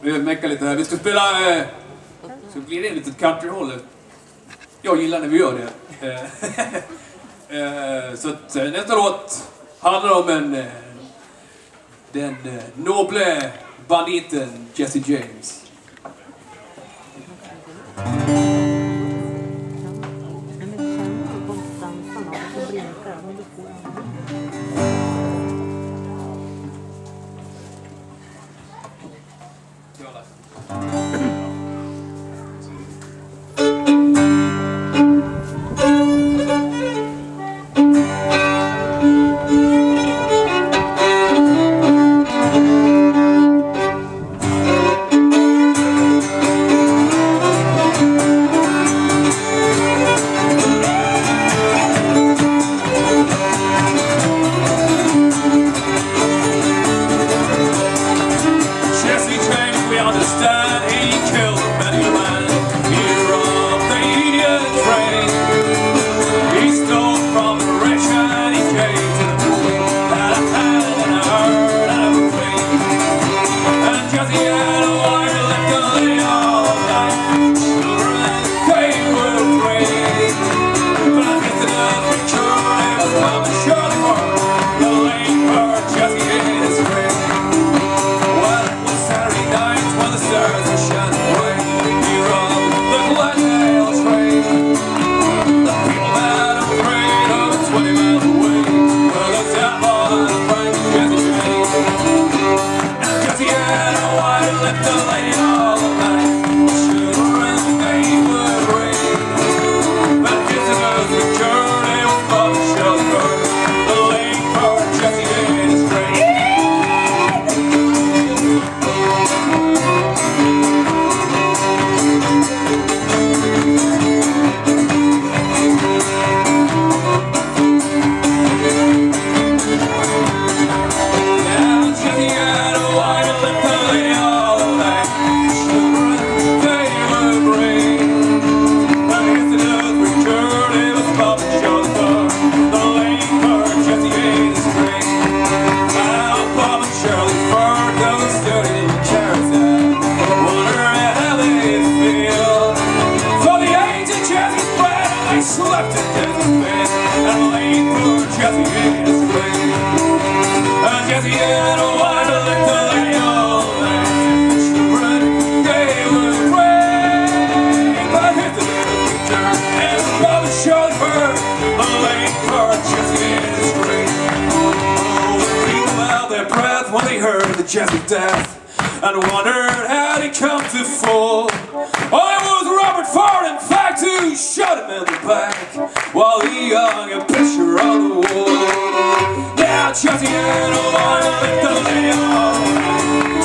Vi meckar lite här. Vi ska spela... Eh, så blir det lite countryhållet. Jag gillar när vi gör det. Eh, eh, så att, eh, nästa låt handlar om en... Den noble banditen Jesse James. Jonas. when they heard the Jesse's of death and wondered how they come to fall. Oh, it was Robert Ford, in fact, who shot him in the back while he hung a picture on the wall. Now, Chelsea and Omar, let on.